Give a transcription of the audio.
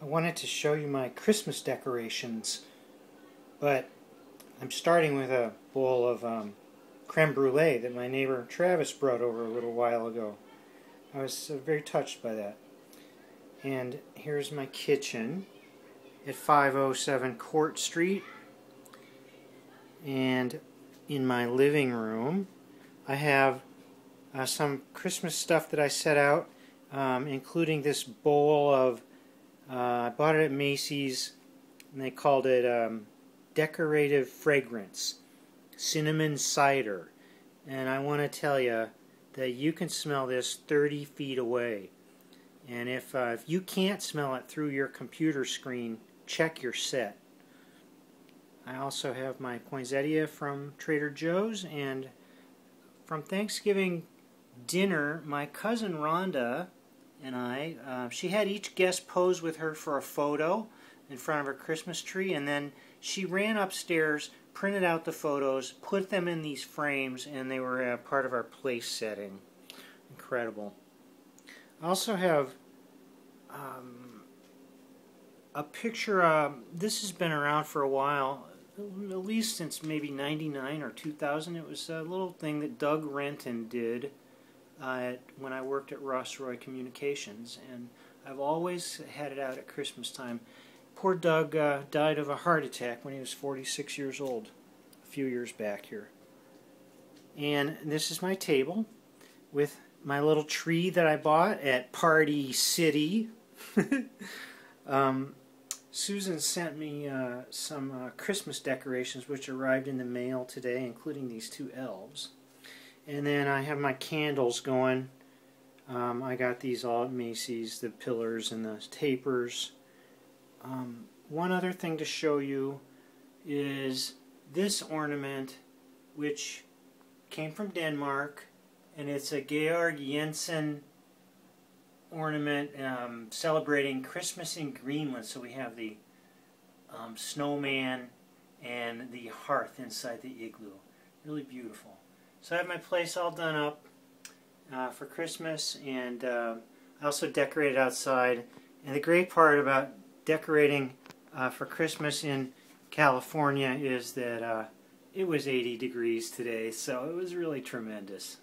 I wanted to show you my Christmas decorations, but I'm starting with a bowl of um, creme brulee that my neighbor Travis brought over a little while ago. I was uh, very touched by that. And here's my kitchen at 507 Court Street. And in my living room, I have uh, some Christmas stuff that I set out, um, including this bowl of bought it at Macy's, and they called it um, Decorative Fragrance Cinnamon Cider. And I want to tell you that you can smell this 30 feet away. And if, uh, if you can't smell it through your computer screen, check your set. I also have my poinsettia from Trader Joe's, and from Thanksgiving dinner, my cousin Rhonda and I. Uh, she had each guest pose with her for a photo in front of her Christmas tree, and then she ran upstairs, printed out the photos, put them in these frames, and they were uh, part of our place setting. Incredible. I also have um, a picture. Uh, this has been around for a while, at least since maybe 99 or 2000. It was a little thing that Doug Renton did uh, when I worked at Ross Roy Communications, and I've always had it out at Christmas time. Poor Doug uh, died of a heart attack when he was 46 years old, a few years back here. And this is my table with my little tree that I bought at Party City. um, Susan sent me uh, some uh, Christmas decorations which arrived in the mail today, including these two elves. And then I have my candles going. Um, I got these all at Macy's, the pillars and the tapers. Um, one other thing to show you is this ornament, which came from Denmark, and it's a Georg Jensen ornament um, celebrating Christmas in Greenland. So we have the um, snowman and the hearth inside the igloo. Really beautiful. So I have my place all done up uh, for Christmas and uh, I also decorated outside. And the great part about decorating uh, for Christmas in California is that uh, it was 80 degrees today, so it was really tremendous.